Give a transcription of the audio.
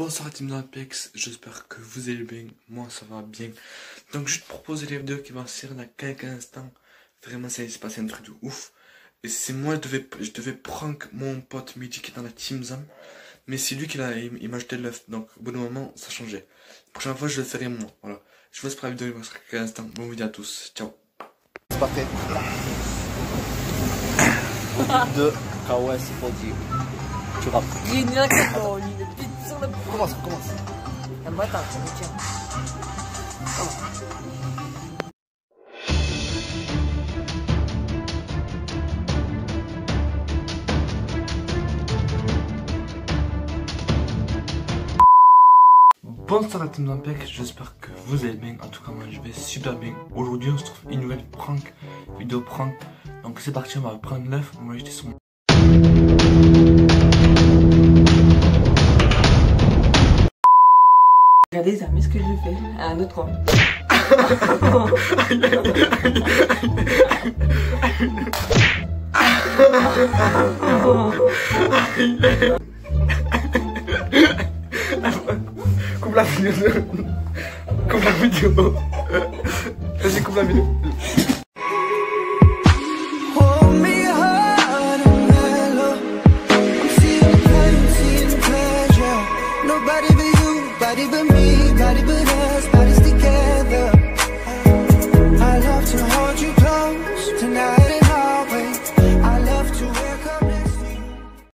Bonsoir à Team Apex, j'espère que vous allez bien, moi ça va bien. Donc je te propose les vidéos qui vont sortir dans quelques instants. Vraiment ça s'est passé un truc de ouf. Et c'est moi, je devais, je devais prank mon pote Midi qui est dans la Team Zam. Mais c'est lui qui l'a, il, m'a jeté l'œuf. Donc au bout d'un moment, ça changeait. La prochaine fois, je le ferai moi. Voilà. Je vous laisse pour la vidéo, il va quelques instants. Bon vidéo à tous. Ciao. C'est parfait. Deux, Kawa, c'est pour dire. Tu rappes. Le recommence. Ah, bah, attends, tiens. Bonsoir à Team Apex, j'espère que vous allez bien. En tout cas, moi je vais super bien. Aujourd'hui, on se trouve une nouvelle prank, vidéo prank. Donc c'est parti, on va prendre l'œuf. On va jeter son Regardez les amis ce que je fais à un autre coin. Coupe la vidéo. Coupe la vidéo. Vas-y, coupe la vidéo. Nobody Daddy but me, daddy but me.